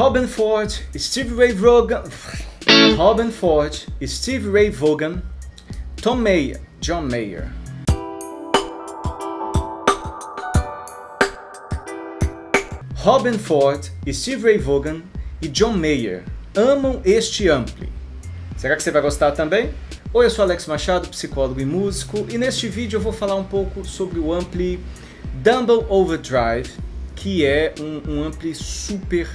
Robin Ford, Steve Ray Vaughan, Robin Ford, Steve Ray Vaughan, Tom Mayer, John Mayer. Robin Ford, Steve Ray Vaughan e John Mayer amam este ampli. Será que você vai gostar também? Oi, eu sou Alex Machado, psicólogo e músico, e neste vídeo eu vou falar um pouco sobre o ampli Dumble Overdrive, que é um, um ampli super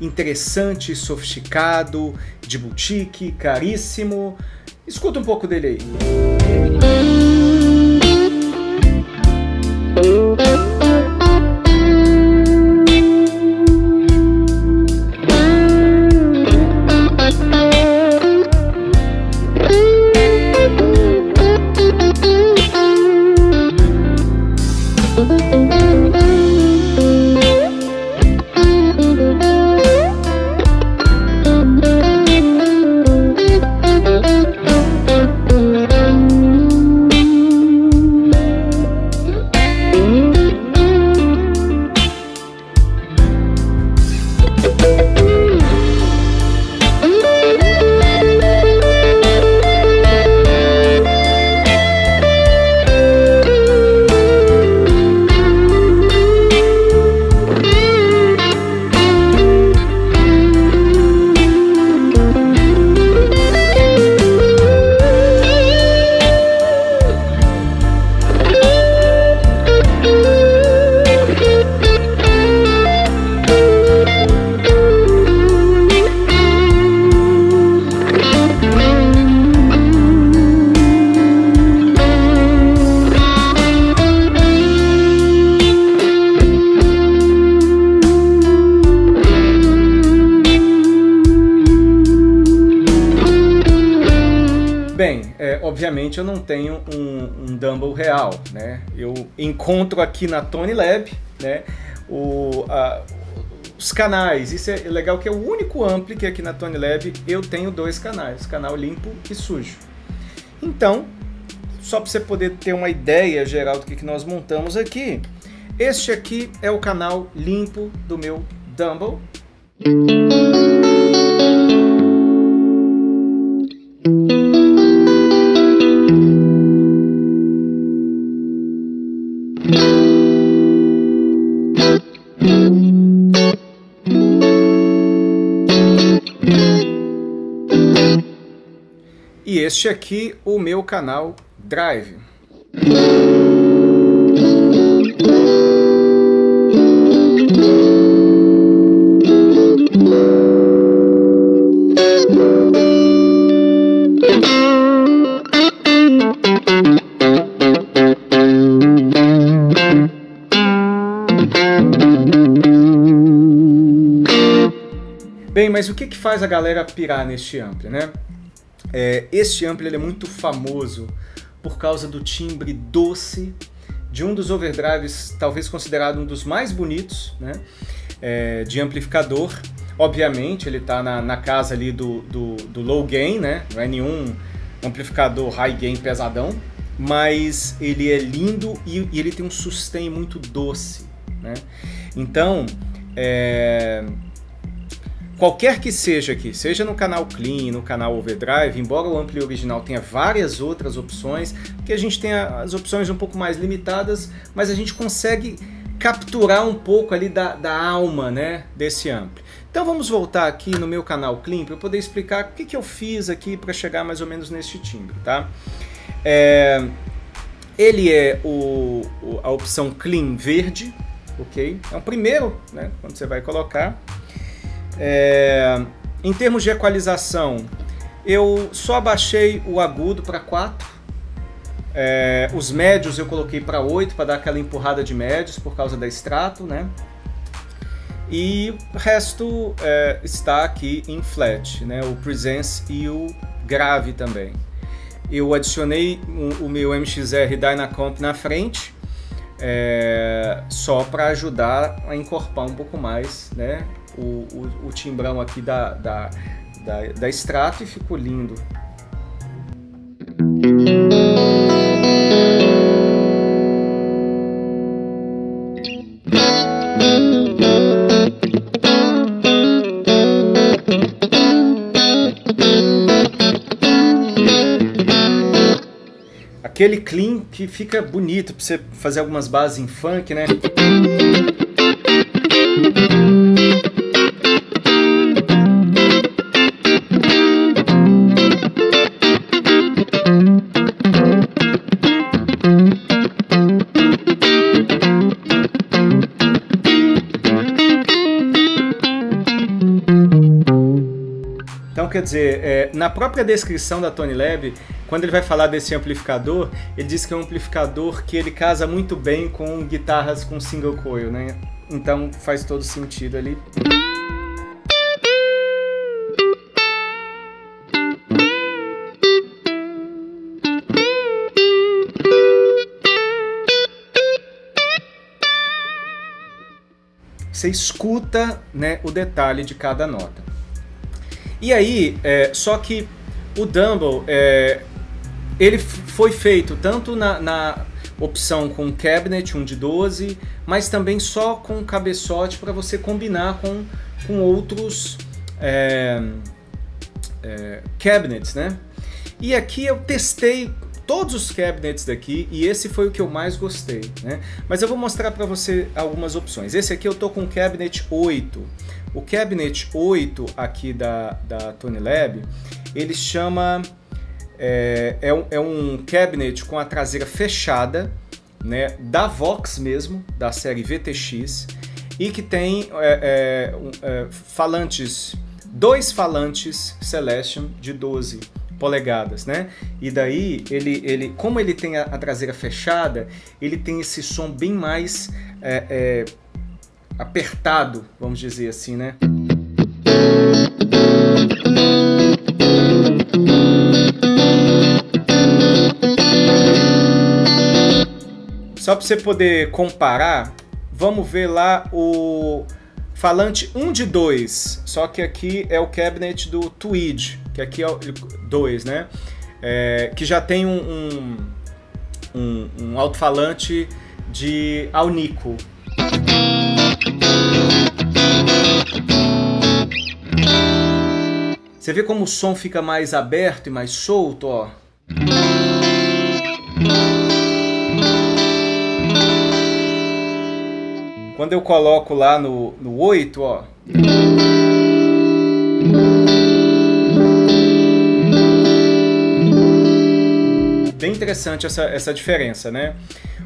interessante, sofisticado, de boutique, caríssimo. Escuta um pouco dele aí. Bem, obviamente eu não tenho um, um Dumble real, né? Eu encontro aqui na Tony Lab, né? O, a, os canais, isso é legal que é o único ampli que aqui na Tony Lab eu tenho dois canais, canal limpo e sujo. Então, só para você poder ter uma ideia geral do que, que nós montamos aqui, este aqui é o canal limpo do meu Dumble. Este aqui, o meu canal Drive. Bem, mas o que, que faz a galera pirar neste ampli, né? É, este ampli é muito famoso por causa do timbre doce de um dos overdrives, talvez considerado um dos mais bonitos, né? É, de amplificador. Obviamente, ele está na, na, casa ali do, do, do, low gain, né? Não é nenhum amplificador high gain pesadão, mas ele é lindo e, e ele tem um sustain muito doce, né? Então, é, qualquer que seja aqui, seja no canal Clean, no canal Overdrive, embora o ampli original tenha várias outras opções, que a gente tem as opções um pouco mais limitadas, mas a gente consegue capturar um pouco ali da, da alma né, desse ampli. Então vamos voltar aqui no meu canal Clean para eu poder explicar o que, que eu fiz aqui para chegar mais ou menos neste timbre, tá? É, ele é o, a opção Clean verde, ok? É o primeiro, né, quando você vai colocar. É, em termos de equalização, eu só abaixei o agudo para 4. É, os médios eu coloquei para 8 para dar aquela empurrada de médios por causa da extrato, né? E o resto é, está aqui em flat, né? O presence e o grave também. Eu adicionei o, o meu MXR Dynacomp na frente, é, só para ajudar a encorpar um pouco mais, né? o, o, o timbrão aqui da, da, da, da extrato e ficou lindo. Aquele clean que fica bonito para você fazer algumas bases em funk, né? Dizer, é, na própria descrição da Tony Lab, quando ele vai falar desse amplificador, ele diz que é um amplificador que ele casa muito bem com guitarras com single coil, né? Então faz todo sentido ali. Você escuta né, o detalhe de cada nota. E aí, é, só que o Dumble, é, ele foi feito tanto na, na, opção com cabinet, um de 12, mas também só com cabeçote para você combinar com, com outros é, é, cabinets, né? E aqui eu testei todos os cabinets daqui e esse foi o que eu mais gostei, né? Mas eu vou mostrar para você algumas opções. Esse aqui eu tô com cabinet 8. O cabinet 8 aqui da, da Tony Lab, ele chama... É, é, um, é um cabinet com a traseira fechada, né, da Vox mesmo, da série VTX, e que tem é, é, é, falantes, dois falantes Celestion de 12 polegadas, né? E daí ele, ele como ele tem a, a traseira fechada, ele tem esse som bem mais é, é, apertado, vamos dizer assim, né? Só para você poder comparar, vamos ver lá o falante 1 de 2, só que aqui é o cabinet do Tweed, que aqui é o 2, né? É, que já tem um, um, um, um alto-falante de Alnico, você vê como o som fica mais aberto e mais solto, ó. Quando eu coloco lá no, no 8, ó. Bem interessante essa, essa diferença, né?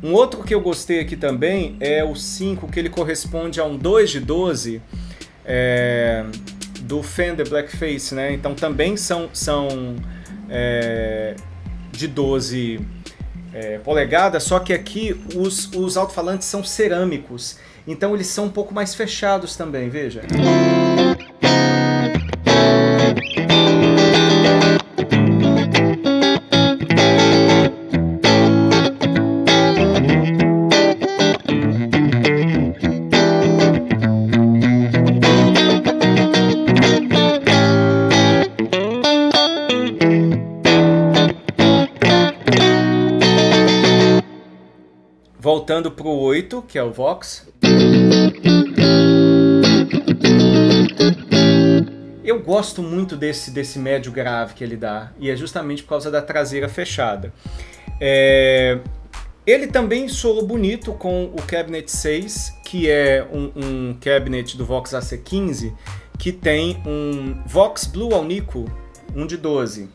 Um outro que eu gostei aqui também é o 5, que ele corresponde a um 2 de 12 é, do Fender Blackface, né? Então também são, são é, de 12 é, polegadas, só que aqui os, os alto-falantes são cerâmicos, então eles são um pouco mais fechados também, veja. Voltando para o 8, que é o Vox. Eu gosto muito desse, desse médio grave que ele dá, e é justamente por causa da traseira fechada. É... Ele também soa bonito com o Cabinet 6, que é um, um cabinet do Vox AC15, que tem um Vox Blue Alnico, um de 12.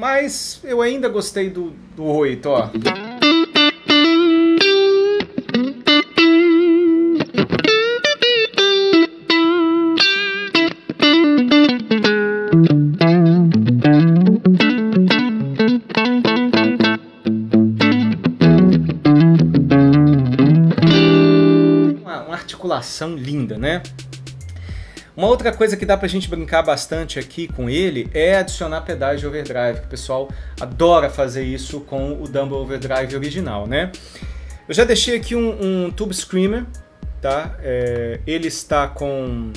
Mas eu ainda gostei do, do 8, ó. Uma, articulação linda, né? Uma outra coisa que dá pra gente brincar bastante aqui com ele é adicionar pedais de overdrive, que o pessoal adora fazer isso com o Dumble Overdrive original, né? Eu já deixei aqui um, um Tube Screamer, tá? É, ele está com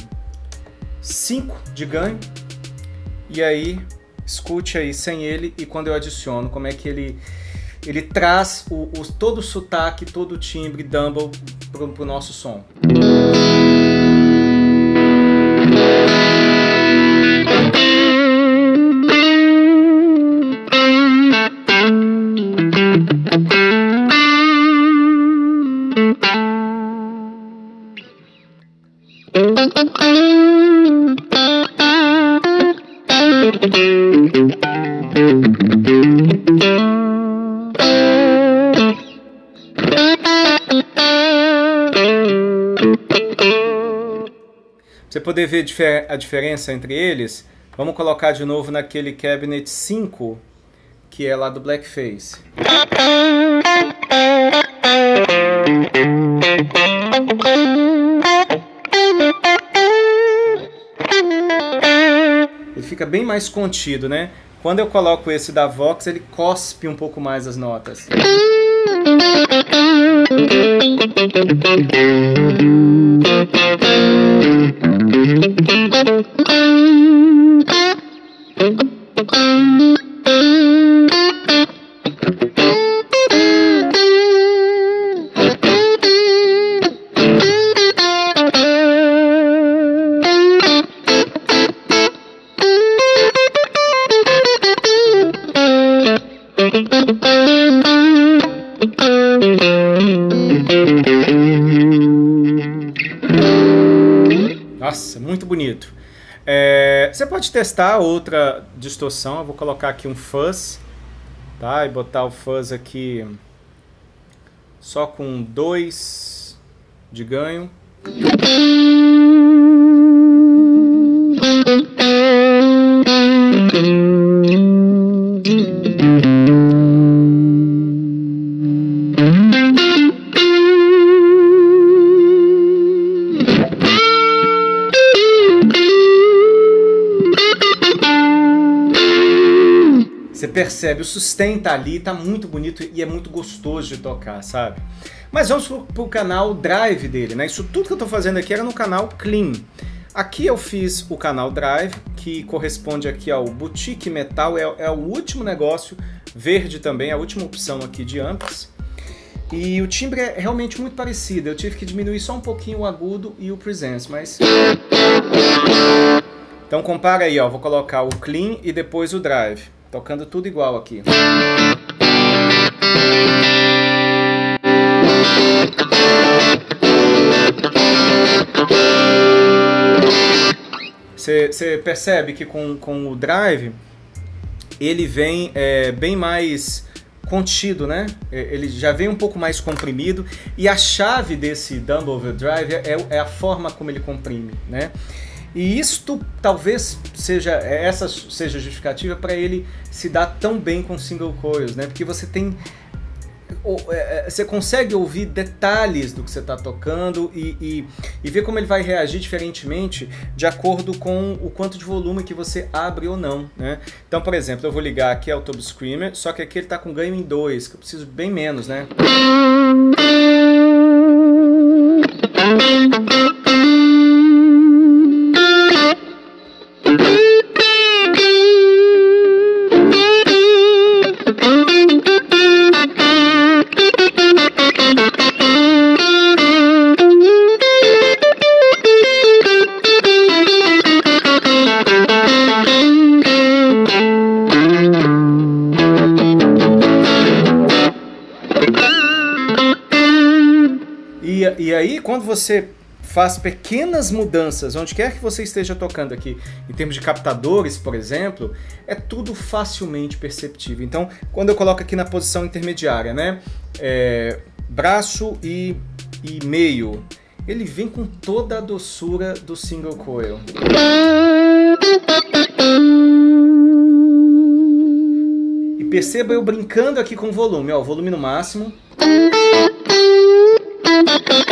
5 de ganho. E aí, escute aí sem ele e quando eu adiciono, como é que ele ele traz o, o todo o sotaque, todo o timbre Dumble para o nosso som. Poder ver a diferença entre eles, vamos colocar de novo naquele Cabinet 5, que é lá do Blackface. Ele fica bem mais contido, né? Quando eu coloco esse da Vox, ele cospe um pouco mais as notas. Nossa, muito bonito. É, você pode testar outra distorção. Eu vou colocar aqui um fuzz, tá? E botar o fuzz aqui só com 2 de ganho. Percebe, o sustain tá ali, tá muito bonito e é muito gostoso de tocar, sabe? Mas vamos pro, pro canal Drive dele, né? Isso tudo que eu tô fazendo aqui era no canal Clean. Aqui eu fiz o canal Drive, que corresponde aqui ao Boutique Metal, é, é o último negócio, verde também, a última opção aqui de amps. E o timbre é realmente muito parecido, eu tive que diminuir só um pouquinho o agudo e o presence, mas... Então compara aí, ó, vou colocar o Clean e depois o Drive. Tocando tudo igual aqui. Você percebe que com, com o drive ele vem é, bem mais contido, né? É, ele já vem um pouco mais comprimido e a chave desse Dumble Overdrive é, é a forma como ele comprime, né? E isto talvez seja essa seja justificativa para ele se dar tão bem com single coils, né? Porque você tem é, é, você consegue ouvir detalhes do que você está tocando e, e, e, ver como ele vai reagir diferentemente de acordo com o quanto de volume que você abre ou não. Né? Então, por exemplo, eu vou ligar aqui ao Tube Screamer, só que aqui ele está com ganho em 2, que eu preciso bem menos, né? E, aí, quando você faz pequenas mudanças, onde quer que você esteja tocando aqui, em termos de captadores, por exemplo, é tudo facilmente perceptível. Então, quando eu coloco aqui na posição intermediária, né, é, braço e, e meio, ele vem com toda a doçura do single coil. E perceba eu brincando aqui com o volume, ó, volume no máximo. Thank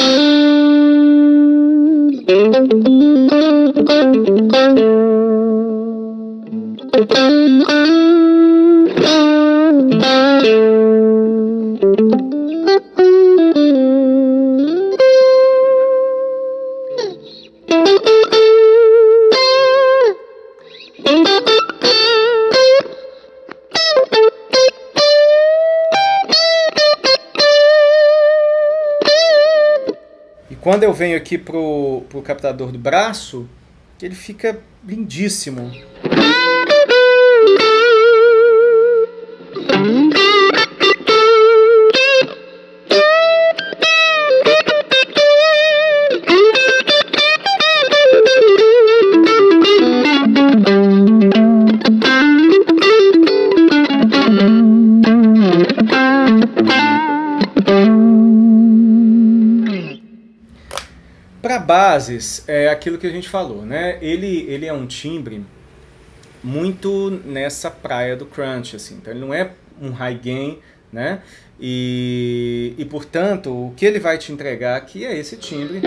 you. Quando eu venho aqui pro, pro captador do braço, ele fica lindíssimo. É aquilo que a gente falou, né? Ele, ele é um timbre muito nessa praia do crunch, assim. Então ele não é um high gain, né? E, e portanto, o que ele vai te entregar aqui é esse timbre.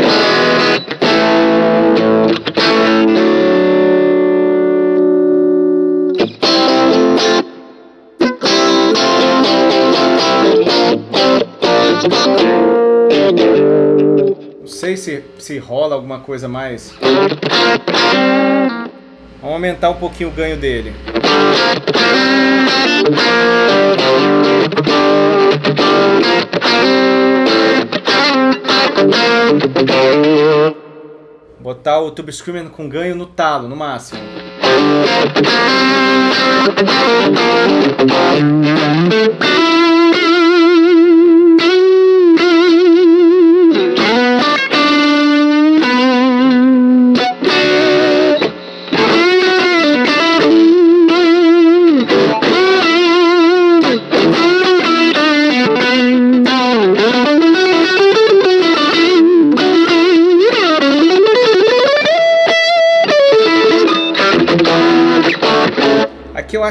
Se, se rola alguma coisa mais. Vamos aumentar um pouquinho o ganho dele. Botar o Tube Screaming com ganho no talo, no máximo.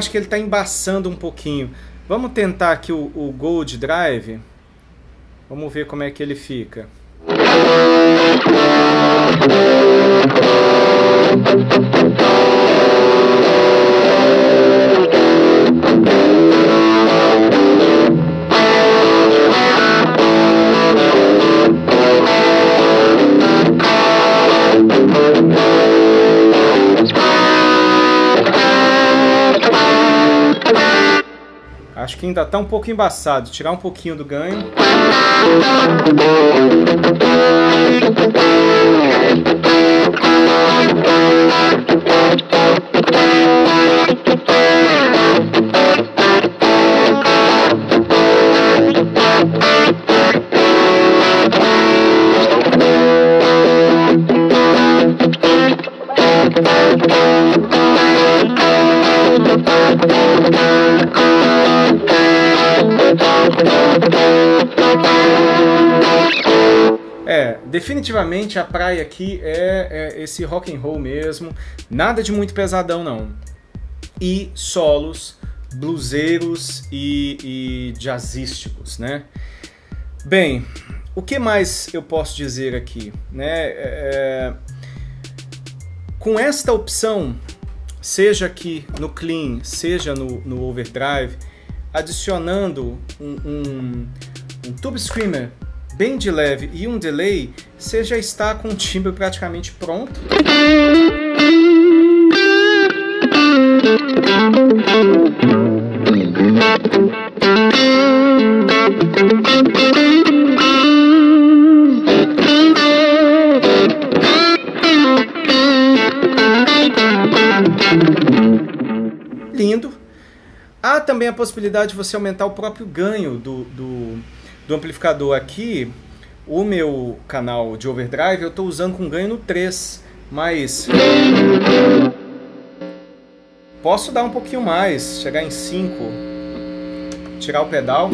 Acho que ele está embaçando um pouquinho. Vamos tentar aqui o, o Gold Drive. Vamos ver como é que ele fica. Acho que ainda está um pouco embaçado. Tirar um pouquinho do ganho. Definitivamente a praia aqui é, é, esse rock and roll mesmo, nada de muito pesadão não. E solos bluseiros e, e jazzísticos, né? Bem, o que mais eu posso dizer aqui, né? É, com esta opção, seja aqui no clean, seja no, no overdrive, adicionando um, um, um tube screamer bem de leve e um delay, você já está com o timbre praticamente pronto. Lindo. Há também a possibilidade de você aumentar o próprio ganho do, do, do amplificador aqui. O meu canal de overdrive eu estou usando com ganho no 3, mas posso dar um pouquinho mais, chegar em 5, tirar o pedal.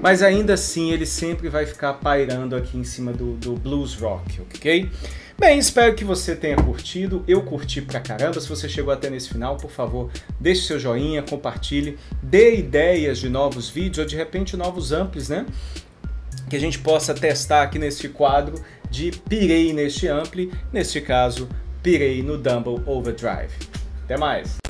Mas ainda assim ele sempre vai ficar pairando aqui em cima do, do blues rock, ok? Bem, espero que você tenha curtido. Eu curti pra caramba. Se você chegou até nesse final, por favor, deixe seu joinha, compartilhe, dê ideias de novos vídeos ou de repente novos amplis, né? Que a gente possa testar aqui nesse quadro de pirei neste ampli, neste caso, pirei no Dumble Overdrive. Até mais!